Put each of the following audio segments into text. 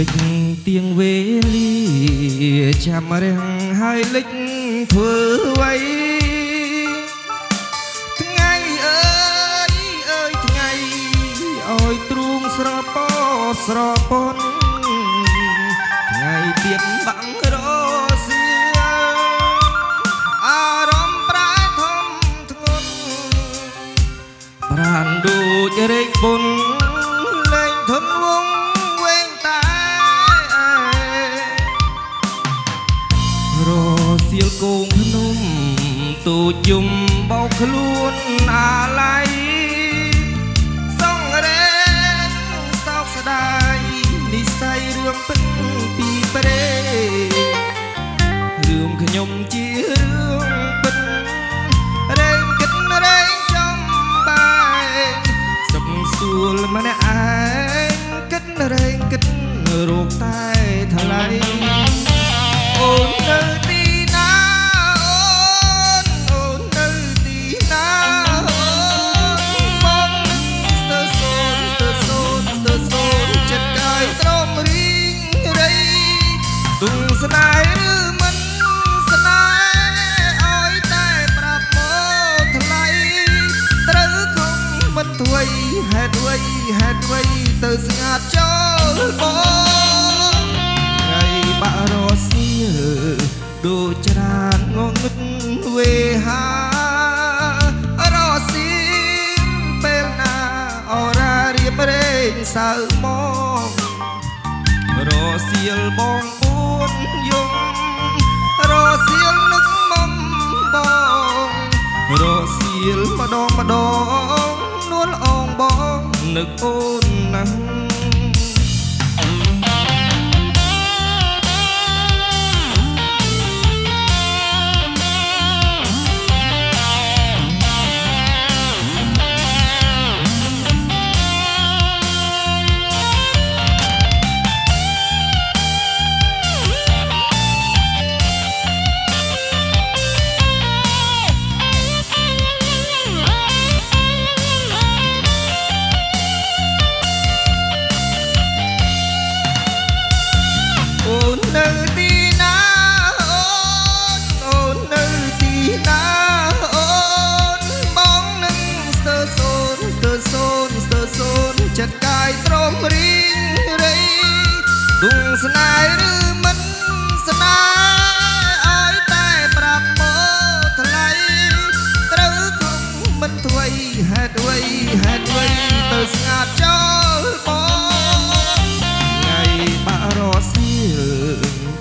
ដឹកទៀងវេលាចាំរាំងហើយលិចធ្វើໄວថ្ងៃអើយអើយថ្ងៃអើយទ្រូងស្រពស្រពន់ថ្ងៃទៀតបាំងរសៀអារម្មណ៍ប្រែធំធ្ងន់ប្រានដូចរែកពុនលែ រសៀលគងភ្នំទូចយំបោកខ្លួនអាឡ័យសងរែងសោកស្ដាយនិស័យរឿងពិតពីព្រេរឿងខ្ញុំជារឿងពិតរែងគិតរែងចំបែកសុខសួលម្នាក់ ស្នេហ៍ឬមិនស្នេហ៍ឲ្យតែប្រាប់មកថ្លៃត្រូវគង់មិនធ្វេហេតុអ្វីហេតុអ្វីទៅស្ងាត់ចោលបងថ្ងៃបាក់រសៀលដូចច្រានងងឹតវេហារសៀលពេលណាអរារៀបរែងសៅមករសៀលបង ម្ដងម្ដងនួលអងបងនឹកអូនណាស់ ស្ទើសូនចិត្តកាយត្រមរីងរៃទុំស្នេហ៍ឬមិនស្នេហ៍ឲ្យតែប្រាប់មកថ្លៃត្រូវគង់មិនធ្វេហេតុអ្វីហេតុអ្វីទៅស្ងាត់ចោលបងថ្ងៃបាក់រសៀល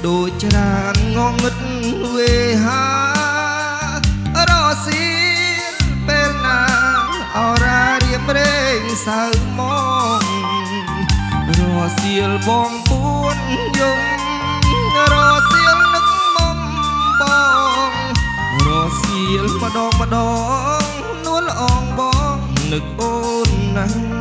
ដូចច្រានងងឹតវេហា សៅមករសៀលបងពួនយំរសៀលនឹកមុំបងរសៀលម្ដងម្ដងនួលអងបងនឹកអូ